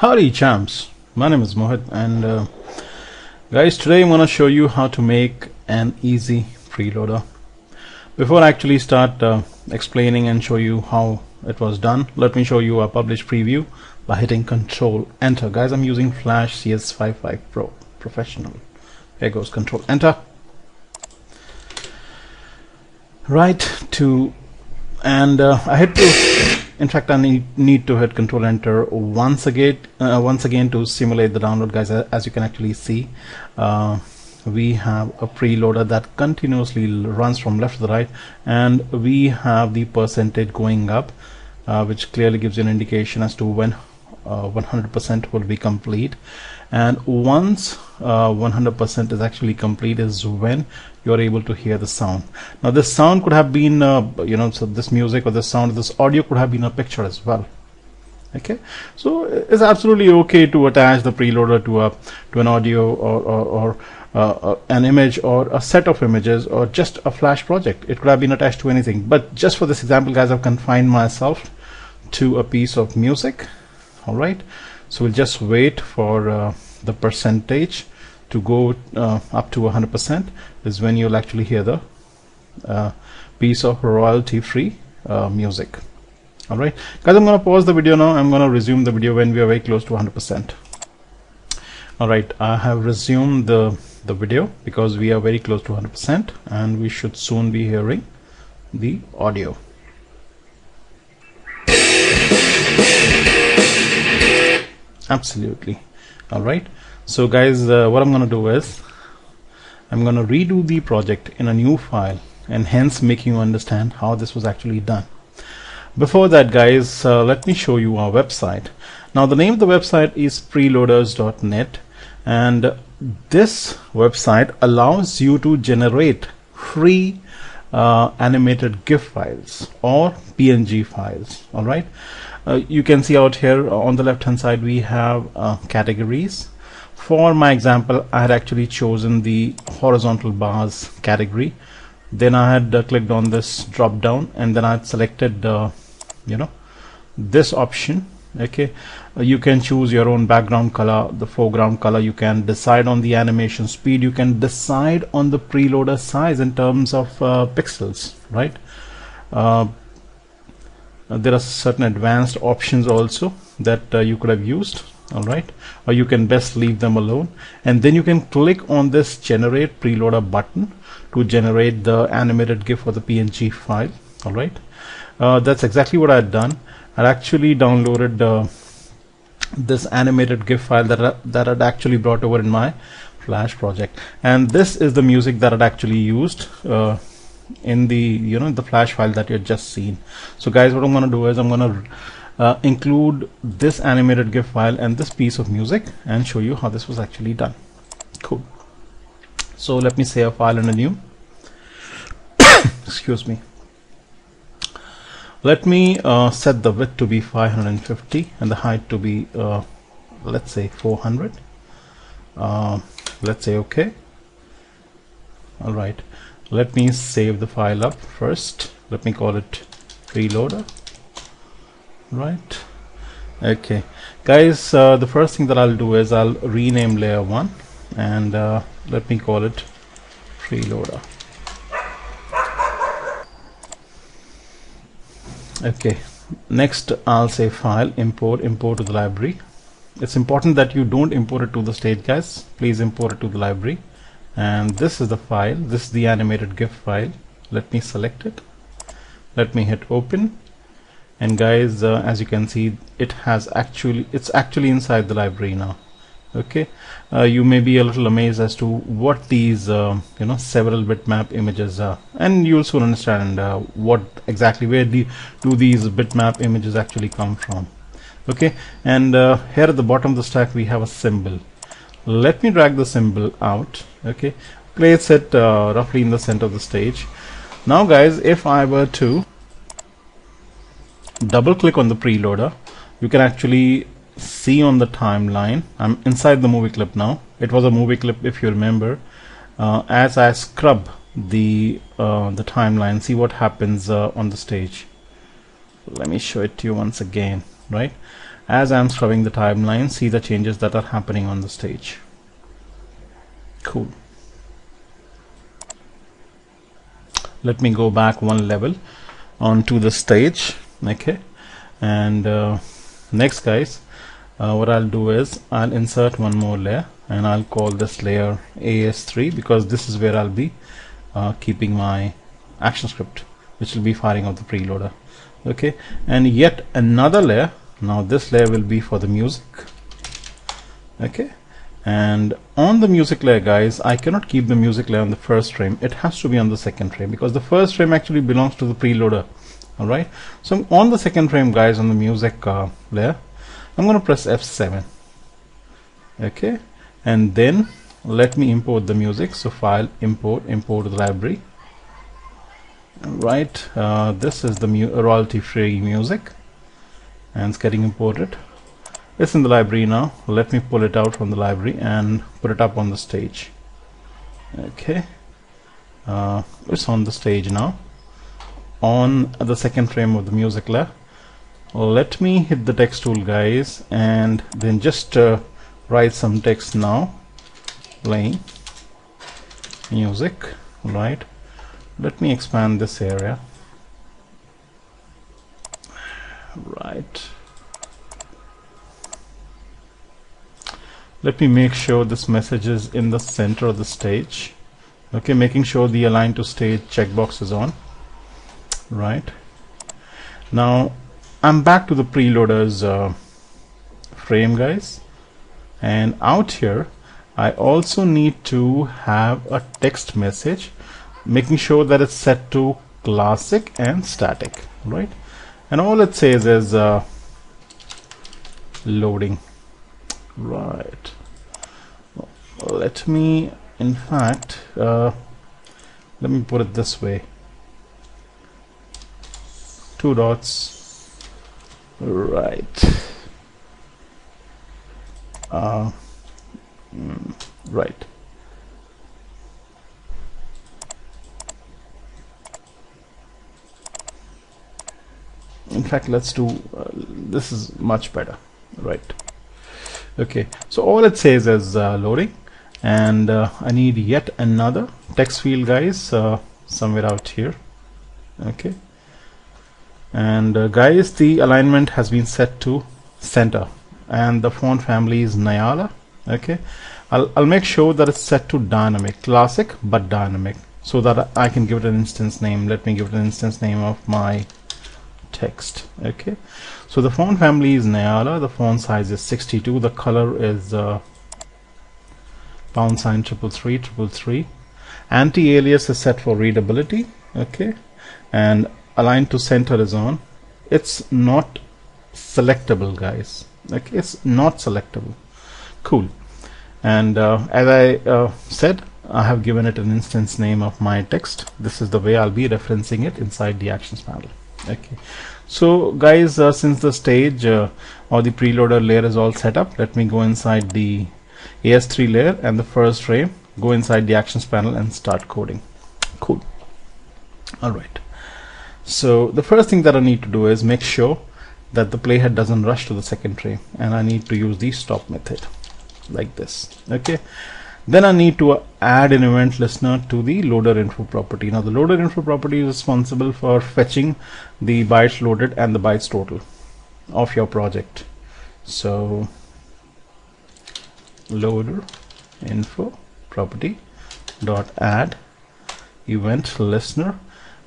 Howdy champs, my name is Mohit and uh, guys today I'm to show you how to make an easy preloader. Before I actually start uh, explaining and show you how it was done, let me show you a published preview by hitting control enter. Guys I'm using Flash CS5.5 Pro Professional. Here goes control enter. Right to and uh, I hit to in fact I need, need to hit control enter once again uh, once again to simulate the download guys as you can actually see. Uh, we have a preloader that continuously runs from left to the right and we have the percentage going up uh, which clearly gives you an indication as to when 100% uh, will be complete. And once 100% uh, is actually complete is when you're able to hear the sound. Now this sound could have been uh, you know so this music or this sound this audio could have been a picture as well. Okay? So it's absolutely okay to attach the preloader to a to an audio or, or, or uh, an image or a set of images or just a flash project. It could have been attached to anything. But just for this example guys I've confined myself to a piece of music all right? So we'll just wait for uh, the percentage to go uh, up to 100% is when you'll actually hear the uh, piece of royalty free uh, music. Alright guys I'm gonna pause the video now. I'm gonna resume the video when we are very close to 100% alright I have resumed the the video because we are very close to 100% and we should soon be hearing the audio absolutely. All right. So guys uh, what I'm gonna do is I'm gonna redo the project in a new file and hence making you understand how this was actually done. Before that guys uh, let me show you our website. Now the name of the website is preloaders.net and this website allows you to generate free uh, animated GIF files or PNG files. All right uh, you can see out here on the left hand side we have uh, categories. For my example I had actually chosen the horizontal bars category. Then I had uh, clicked on this drop down and then I had selected uh, you know this option okay? Uh, you can choose your own background color the foreground color. You can decide on the animation speed. You can decide on the preloader size in terms of uh, pixels right? Uh, there are certain advanced options also that uh, you could have used all right? Or you can best leave them alone. And then you can click on this generate preloader button to generate the animated GIF or the PNG file all right? Uh, that's exactly what I had done. I actually downloaded uh, this animated GIF file that, uh, that I'd actually brought over in my flash project. And this is the music that I'd actually used uh, in the you know the flash file that you just seen so guys what I'm gonna do is I'm gonna uh, include this animated GIF file and this piece of music and show you how this was actually done. Cool. So let me save a file in a new. Excuse me. Let me uh, set the width to be 550 and the height to be uh, let's say 400. Uh, let's say OK. All right. Let me save the file up first. Let me call it preloader. Right. Okay. Guys uh, the first thing that I'll do is I'll rename layer 1 and uh, let me call it preloader. Okay. Next I'll say file import import to the library. It's important that you don't import it to the stage guys. Please import it to the library and this is the file. This is the animated GIF file. Let me select it. Let me hit open. And guys uh, as you can see it has actually it's actually inside the library now. Okay? Uh, you may be a little amazed as to what these uh, you know several bitmap images are. And you'll soon understand uh, what exactly where the, do these bitmap images actually come from. Okay? And uh, here at the bottom of the stack we have a symbol let me drag the symbol out okay? Place it uh, roughly in the center of the stage. Now guys if I were to double click on the preloader you can actually see on the timeline. I'm inside the movie clip now. It was a movie clip if you remember uh, as I scrub the uh, the timeline see what happens uh, on the stage. Let me show it to you once again right as I'm scrubbing the timeline see the changes that are happening on the stage. Cool. Let me go back one level onto the stage okay? And uh, next guys uh, what I'll do is I'll insert one more layer and I'll call this layer AS3 because this is where I'll be uh, keeping my action script which will be firing out the preloader okay? And yet another layer now this layer will be for the music. Okay? And on the music layer guys I cannot keep the music layer on the first frame. It has to be on the second frame because the first frame actually belongs to the preloader. Alright? So on the second frame guys on the music uh, layer I'm gonna press F7 okay? And then let me import the music. So file import import the library. Right uh, this is the royalty free music and it's getting imported. It's in the library now. Let me pull it out from the library and put it up on the stage. Okay. Uh, it's on the stage now. On the second frame of the music layer let me hit the text tool guys and then just uh, write some text now. Playing music. Right. Let me expand this area right. Let me make sure this message is in the center of the stage. Okay making sure the align to stage checkbox is on. Right. Now I'm back to the preloaders uh, frame guys. And out here I also need to have a text message making sure that it's set to classic and static. Right and all it says is uh, loading. Right. Let me in fact uh, let me put it this way. Two dots. Right. Uh, mm, right in fact let's do uh, this is much better right? Okay so all it says is uh, loading and uh, I need yet another text field guys uh, somewhere out here. Okay. And uh, guys the alignment has been set to center and the font family is Nyala okay. I'll, I'll make sure that it's set to dynamic classic but dynamic so that I can give it an instance name. Let me give it an instance name of my text okay? So the font family is Nyala the font size is 62 the color is uh, pound sign triple three triple three. Anti-alias is set for readability okay? And aligned to center is on. It's not selectable guys. Okay it's not selectable. Cool. And uh, as I uh, said I have given it an instance name of my text. This is the way I'll be referencing it inside the actions panel okay. So guys uh, since the stage uh, or the preloader layer is all set up let me go inside the AS3 layer and the first frame go inside the actions panel and start coding. Cool. All right. So the first thing that I need to do is make sure that the playhead doesn't rush to the second frame and I need to use the stop method like this. Okay then I need to add an event listener to the loader info property. Now the loader info property is responsible for fetching the bytes loaded and the bytes total of your project. So loader info property dot add event listener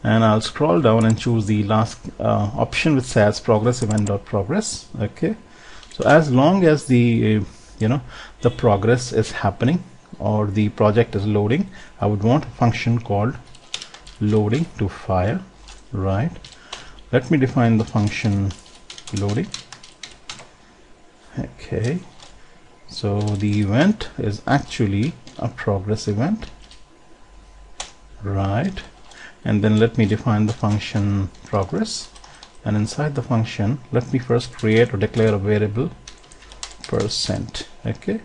and I'll scroll down and choose the last uh, option which says progress event dot progress okay so as long as the you know the progress is happening or the project is loading I would want a function called loading to fire right? Let me define the function loading. Okay. So the event is actually a progress event right? And then let me define the function progress. And inside the function let me first create or declare a variable percent okay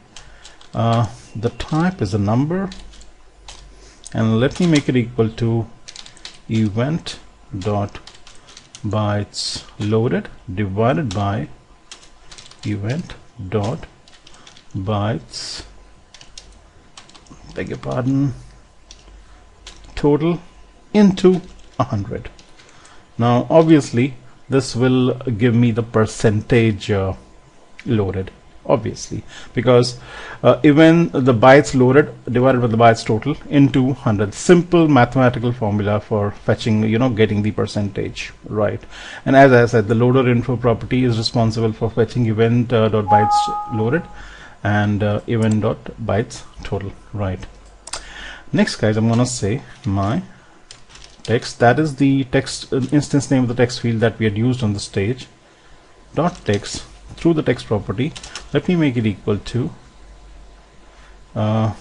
uh, the type is a number. And let me make it equal to event dot bytes loaded divided by event dot bytes beg your pardon total into 100 now obviously this will give me the percentage uh, loaded obviously. Because uh, even the bytes loaded divided by the bytes total into 100 simple mathematical formula for fetching you know getting the percentage right? And as I said the loader info property is responsible for fetching event uh, dot bytes loaded and uh, event dot bytes total right? Next guys I'm gonna say my text. That is the text uh, instance name of the text field that we had used on the stage. Dot text through the text property let me make it equal to uh,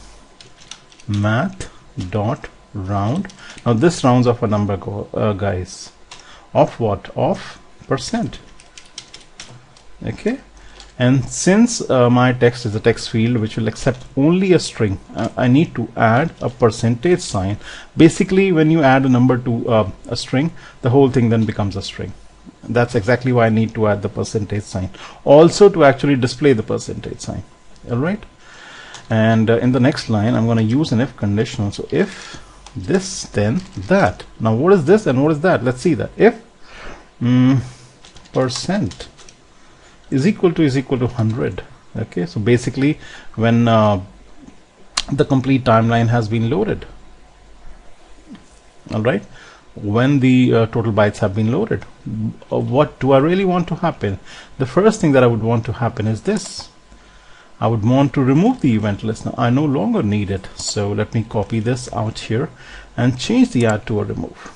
math dot round. Now this rounds off a number go, uh, guys of what? Of percent. Okay? And since uh, my text is a text field which will accept only a string uh, I need to add a percentage sign. Basically when you add a number to uh, a string the whole thing then becomes a string that's exactly why I need to add the percentage sign. Also to actually display the percentage sign. All right? And uh, in the next line I'm going to use an if conditional. So if this then that. Now what is this and what is that? Let's see that. If mm, percent is equal to is equal to 100 okay? So basically when uh, the complete timeline has been loaded. All right when the uh, total bytes have been loaded. Uh, what do I really want to happen? The first thing that I would want to happen is this. I would want to remove the event list. Now I no longer need it so let me copy this out here and change the add to a remove.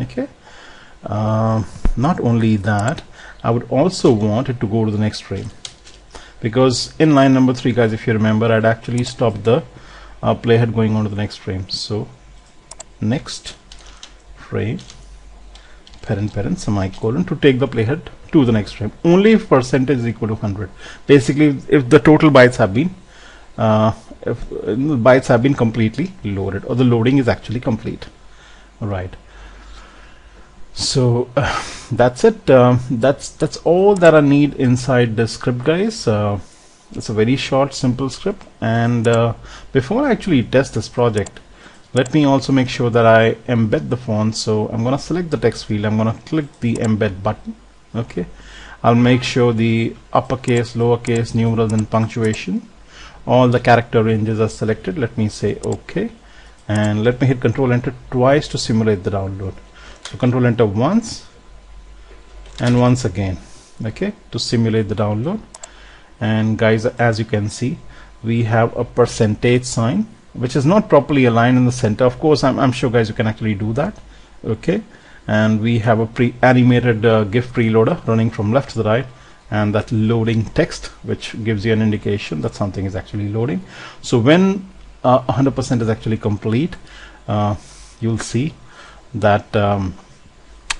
Okay? Uh, not only that I would also want it to go to the next frame. Because in line number three guys if you remember I'd actually stopped the uh, playhead going on to the next frame. So next frame parent parent semicolon to take the playhead to the next frame. Only if percentage is equal to 100 basically if the total bytes have been uh, if uh, bytes have been completely loaded or the loading is actually complete. Right. So uh, that's it. Uh, that's that's all that I need inside the script guys. Uh, it's a very short simple script. And uh, before I actually test this project let me also make sure that I embed the font. So I'm gonna select the text field. I'm gonna click the embed button. Okay? I'll make sure the uppercase lowercase numerals and punctuation. All the character ranges are selected. Let me say OK and let me hit control enter twice to simulate the download. So control enter once and once again. Okay? To simulate the download and guys as you can see we have a percentage sign which is not properly aligned in the center. Of course I'm, I'm sure guys you can actually do that. Okay? And we have a pre-animated uh, GIF preloader running from left to the right and that loading text which gives you an indication that something is actually loading. So when 100% uh, is actually complete uh, you'll see that um,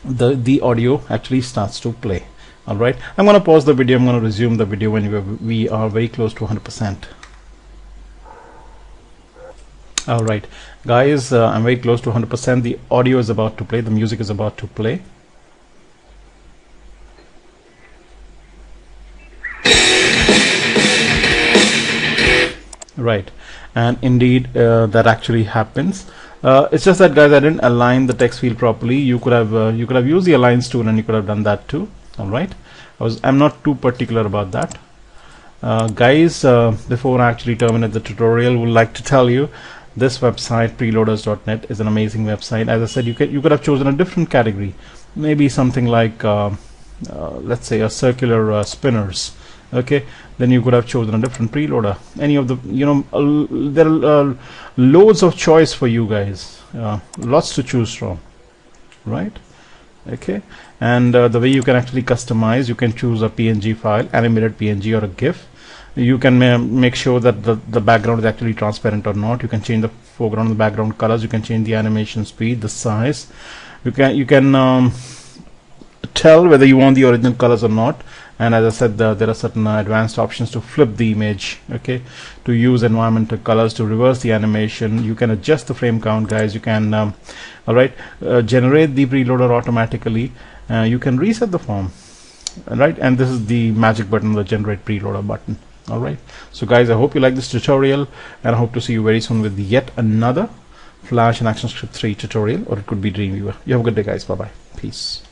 the the audio actually starts to play all right. I'm gonna pause the video. I'm gonna resume the video when we are very close to 100% all right. Guys uh, I'm very close to 100% the audio is about to play. The music is about to play. Right. And indeed uh, that actually happens. Uh, it's just that guys I didn't align the text field properly. You could have uh, you could have used the align tool and you could have done that too all right. I was I'm not too particular about that. Uh, guys uh, before I actually terminate the tutorial would like to tell you this website preloaders.net is an amazing website. As I said you could you could have chosen a different category. Maybe something like uh, uh, let's say a circular uh, spinners. Okay? Then you could have chosen a different preloader. Any of the you know there are loads of choice for you guys. Lots to choose from. Right? Okay and uh, the way you can actually customize you can choose a PNG file animated PNG or a GIF. You can ma make sure that the, the background is actually transparent or not. You can change the foreground and the background colors. You can change the animation speed the size. You can you can um, tell whether you want the original colors or not. And as I said the, there are certain uh, advanced options to flip the image okay? To use environmental colors to reverse the animation. You can adjust the frame count guys. You can um, all right uh, generate the preloader automatically uh, you can reset the form right? And this is the magic button the generate preloader button. All right. So guys i hope you like this tutorial and i hope to see you very soon with yet another flash and actionscript 3 tutorial or it could be dreamweaver. You have a good day guys. Bye bye peace